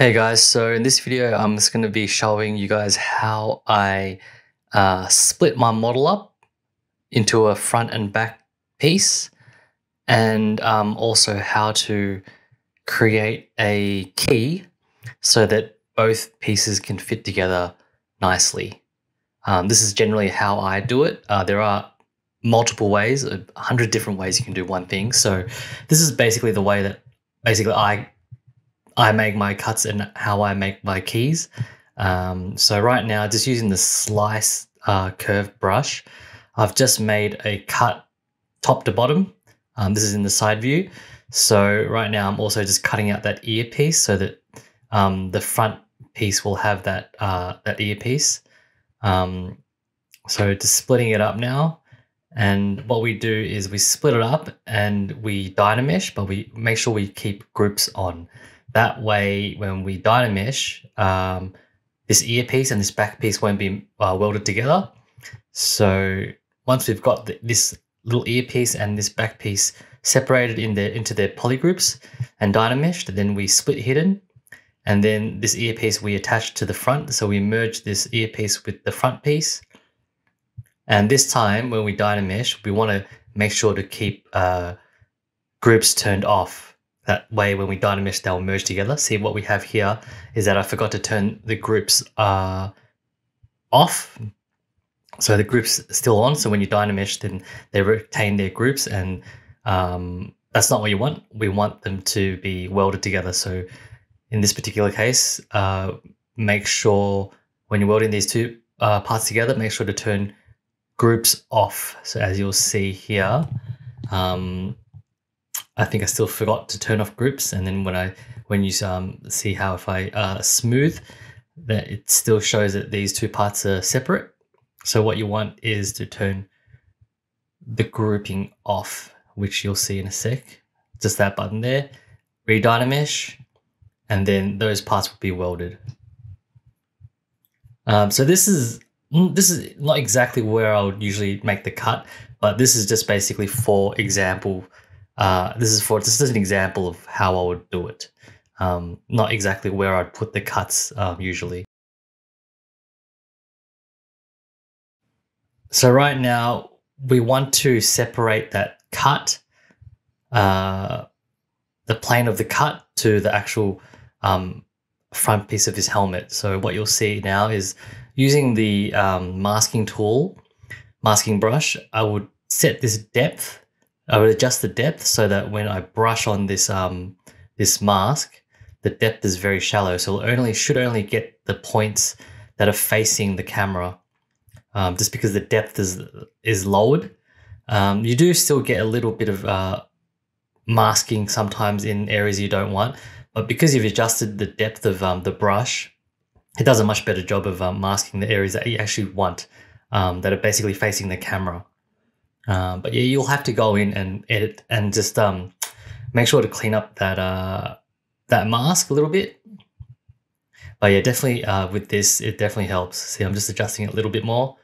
Hey guys, so in this video I'm just going to be showing you guys how I uh, split my model up into a front and back piece and um, also how to create a key so that both pieces can fit together nicely. Um, this is generally how I do it. Uh, there are multiple ways, a hundred different ways you can do one thing. So this is basically the way that basically I I make my cuts and how I make my keys. Um, so right now, just using the slice uh, curve brush, I've just made a cut top to bottom. Um, this is in the side view. So right now I'm also just cutting out that earpiece so that um, the front piece will have that, uh, that earpiece. Um, so just splitting it up now. And what we do is we split it up and we Dynamesh, but we make sure we keep groups on. That way, when we Dynamesh, um, this earpiece and this back piece won't be uh, welded together. So once we've got the, this little earpiece and this back piece separated in the, into their polygroups and Dynameshed, then we split hidden. And then this earpiece we attach to the front. So we merge this earpiece with the front piece. And this time when we Dynamesh, we want to make sure to keep uh, groups turned off that way, when we Dynamesh, they'll merge together. See what we have here is that I forgot to turn the groups uh, off. So the group's still on. So when you Dynamesh, then they retain their groups and um, that's not what you want. We want them to be welded together. So in this particular case, uh, make sure when you're welding these two uh, parts together, make sure to turn groups off. So as you'll see here, um, I think I still forgot to turn off groups. And then when I when you um, see how if I uh, smooth, that it still shows that these two parts are separate. So what you want is to turn the grouping off, which you'll see in a sec. Just that button there, redynamesh, and then those parts will be welded. Um, so this is mm, this is not exactly where I would usually make the cut, but this is just basically for example uh, this is for this is an example of how I would do it. Um, not exactly where I'd put the cuts um, usually. So right now we want to separate that cut, uh, the plane of the cut to the actual um, front piece of this helmet. So what you'll see now is using the um, masking tool, masking brush, I would set this depth I would adjust the depth so that when I brush on this um this mask, the depth is very shallow. So it only should only get the points that are facing the camera. Um, just because the depth is is lowered, um, you do still get a little bit of uh, masking sometimes in areas you don't want. But because you've adjusted the depth of um, the brush, it does a much better job of um, masking the areas that you actually want, um, that are basically facing the camera. Um, but yeah, you'll have to go in and edit and just um, make sure to clean up that uh, that mask a little bit. But yeah, definitely uh, with this, it definitely helps. See, I'm just adjusting it a little bit more.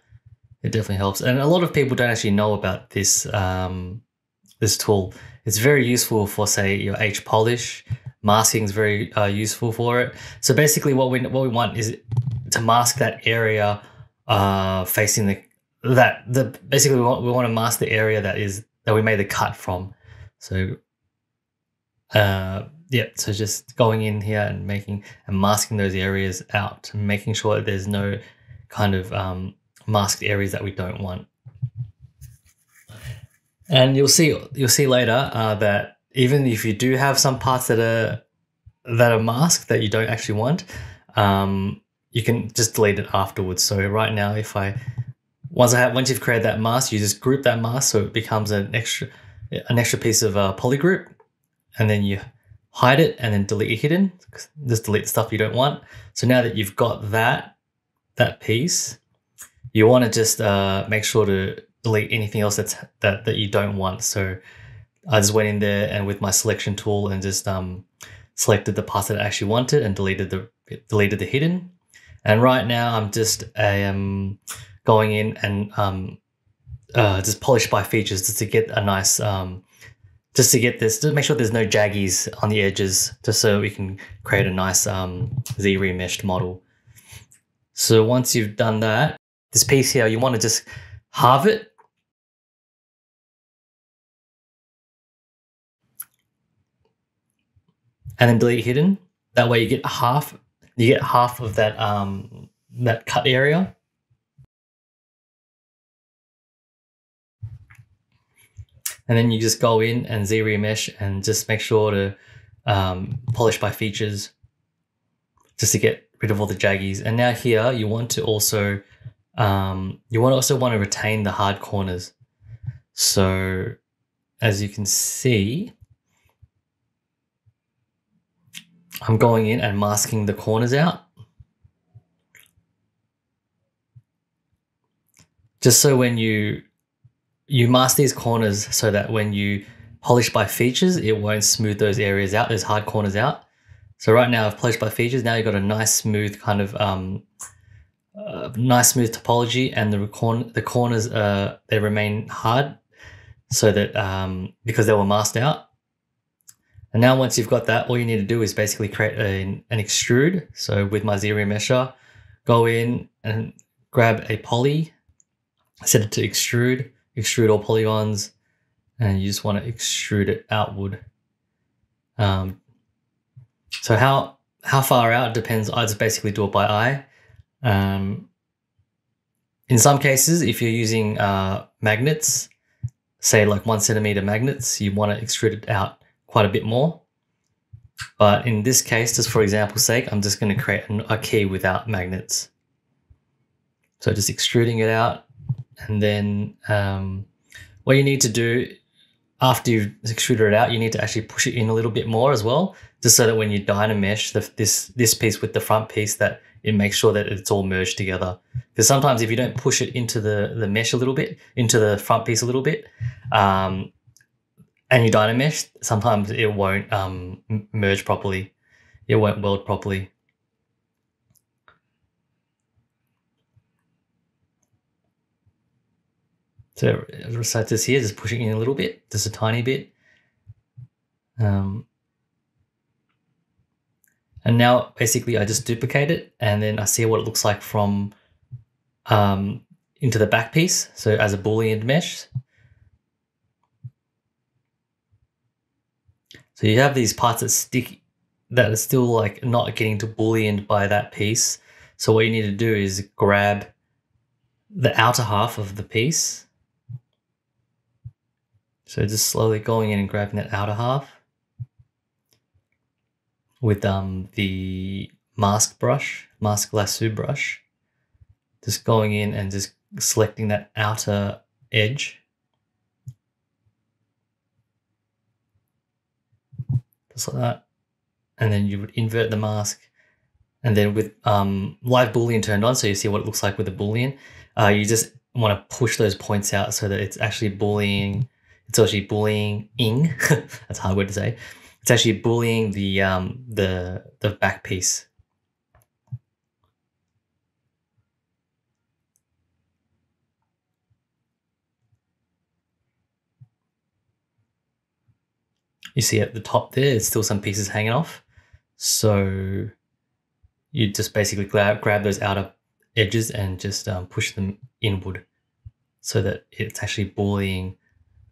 It definitely helps. And a lot of people don't actually know about this um, this tool. It's very useful for say your H polish. Masking is very uh, useful for it. So basically, what we what we want is to mask that area uh, facing the that the basically we want we want to mask the area that is that we made the cut from. So uh yeah, so just going in here and making and masking those areas out and making sure that there's no kind of um, masked areas that we don't want. And you'll see you'll see later uh, that even if you do have some parts that are that are masked that you don't actually want, um, you can just delete it afterwards. So right now, if I once I have once you've created that mask, you just group that mask so it becomes an extra an extra piece of uh, polygroup, and then you hide it and then delete your hidden. Just delete the stuff you don't want. So now that you've got that that piece, you want to just uh, make sure to delete anything else that's that that you don't want. So I just went in there and with my selection tool and just um, selected the parts that I actually wanted and deleted the deleted the hidden. And right now I'm just um, going in and um, uh, just polish by features just to get a nice um, just to get this, to make sure there's no jaggies on the edges, just so we can create a nice um, Z-remeshed model. So once you've done that, this piece here, you want to just halve it. And then delete hidden. That way you get half, you get half of that um, that cut area. And then you just go in and Z-remesh and just make sure to um, polish by features just to get rid of all the jaggies. And now here you want to also um, you want also want to retain the hard corners. So as you can see, I'm going in and masking the corners out. Just so when you you mask these corners so that when you polish by features, it won't smooth those areas out, those hard corners out. So right now I've polished by features. Now you've got a nice smooth kind of um, uh, nice smooth topology, and the corn the corners uh, they remain hard, so that um, because they were masked out. And now once you've got that, all you need to do is basically create a, an extrude. So with my Z-remesher, go in and grab a poly, set it to extrude, extrude all polygons, and you just want to extrude it outward. Um, so how how far out depends. I just basically do it by eye. Um, in some cases, if you're using uh, magnets, say like one centimeter magnets, you want to extrude it out quite a bit more. But in this case, just for example's sake, I'm just going to create a key without magnets. So just extruding it out. And then um, what you need to do after you've extruded it out, you need to actually push it in a little bit more as well, just so that when you dynamesh the, this this piece with the front piece, that it makes sure that it's all merged together. Because sometimes if you don't push it into the the mesh a little bit, into the front piece a little bit, um, and you dynamesh, sometimes it won't um, merge properly. It won't weld properly. So recite this here, just pushing in a little bit, just a tiny bit. Um, and now basically I just duplicate it and then I see what it looks like from um, into the back piece. So as a Boolean mesh. So you have these parts that stick that are still like not getting to Boolean by that piece. So what you need to do is grab the outer half of the piece so just slowly going in and grabbing that outer half with um, the mask brush, mask lasso brush, just going in and just selecting that outer edge. Just like that. And then you would invert the mask. And then with um, live boolean turned on, so you see what it looks like with the boolean, uh, you just want to push those points out so that it's actually booleaning it's actually bullying ing. That's a hard word to say. It's actually bullying the um, the the back piece. You see at the top there, there's still some pieces hanging off. So you just basically grab, grab those outer edges and just um, push them inward so that it's actually bullying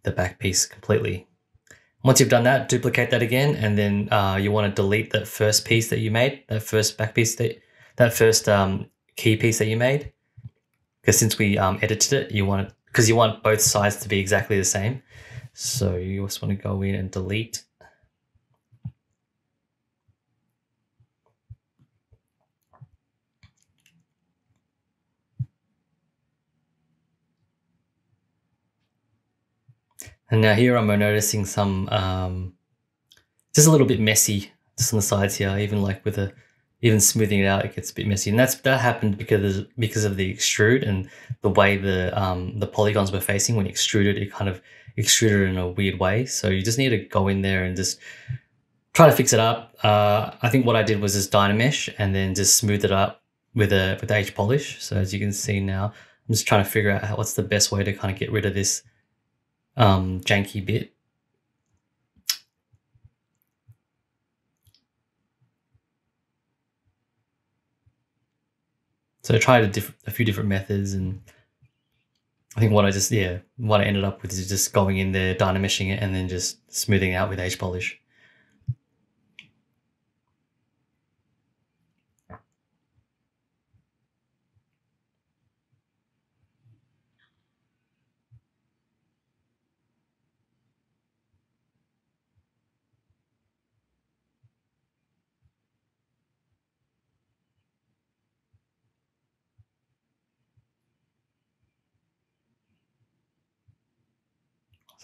the back piece completely. Once you've done that, duplicate that again, and then uh, you want to delete that first piece that you made, that first back piece, that, that first um, key piece that you made. Because since we um, edited it, you want because you want both sides to be exactly the same. So you just want to go in and delete And now here I'm noticing some, um, just a little bit messy just on the sides here, even like with a, even smoothing it out, it gets a bit messy. And that's, that happened because, because of the extrude and the way the, um, the polygons were facing when extruded, it kind of extruded in a weird way. So you just need to go in there and just try to fix it up. Uh, I think what I did was just Dynamesh and then just smooth it up with a, with H polish. So as you can see now, I'm just trying to figure out how, what's the best way to kind of get rid of this um, janky bit. So I tried a, diff- a few different methods, and I think what I just yeah what I ended up with is just going in there dynameshing it and then just smoothing it out with H polish.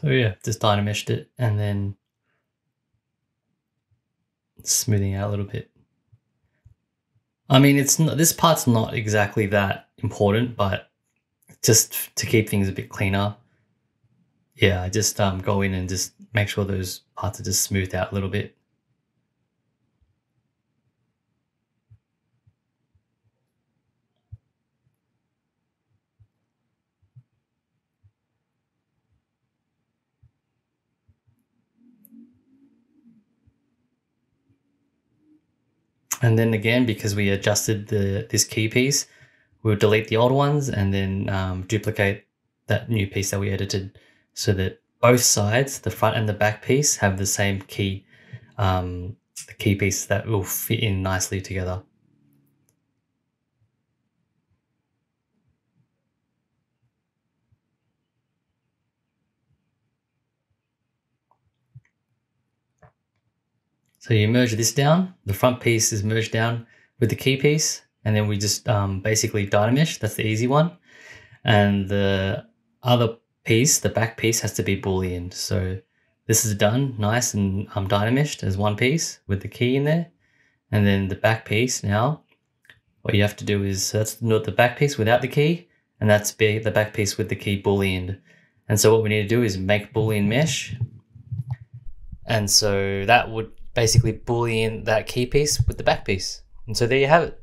So yeah, just dynameshed it and then smoothing out a little bit. I mean, it's not, this part's not exactly that important, but just to keep things a bit cleaner, yeah, I just um, go in and just make sure those parts are just smoothed out a little bit. And then again, because we adjusted the this key piece, we'll delete the old ones and then um, duplicate that new piece that we edited so that both sides, the front and the back piece, have the same key, um, the key piece that will fit in nicely together. So you merge this down, the front piece is merged down with the key piece, and then we just um, basically dynamesh, that's the easy one. And the other piece, the back piece has to be boolean. So this is done nice and um, dynameshed as one piece with the key in there. And then the back piece now, what you have to do is, that's not the back piece without the key, and that's the back piece with the key boolean. And so what we need to do is make boolean mesh. And so that would basically boolean that key piece with the back piece. And so there you have it.